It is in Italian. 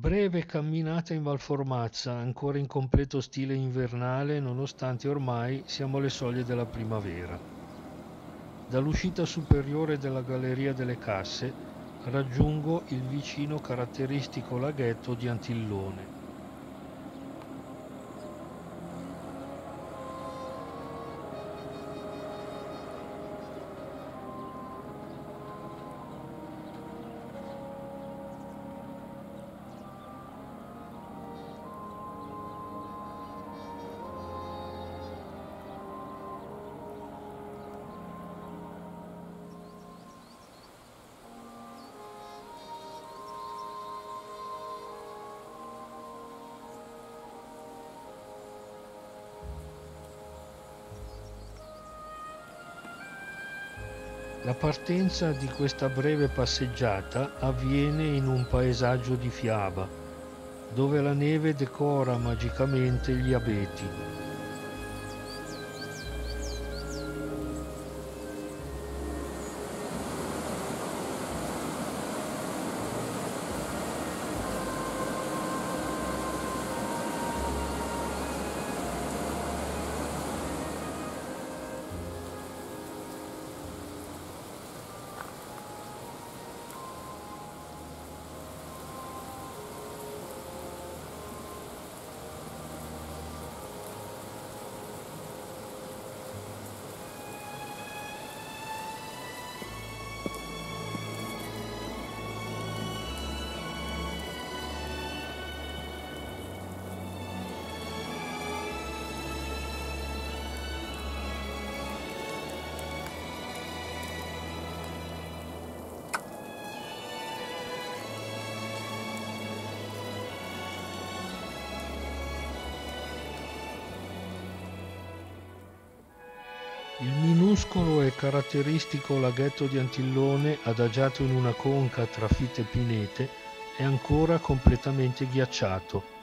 Breve camminata in Valformazza, ancora in completo stile invernale nonostante ormai siamo alle soglie della primavera. Dall'uscita superiore della Galleria delle Casse raggiungo il vicino caratteristico laghetto di Antillone. La partenza di questa breve passeggiata avviene in un paesaggio di fiaba, dove la neve decora magicamente gli abeti. Il minuscolo e caratteristico laghetto di Antillone, adagiato in una conca tra fitte pinete, è ancora completamente ghiacciato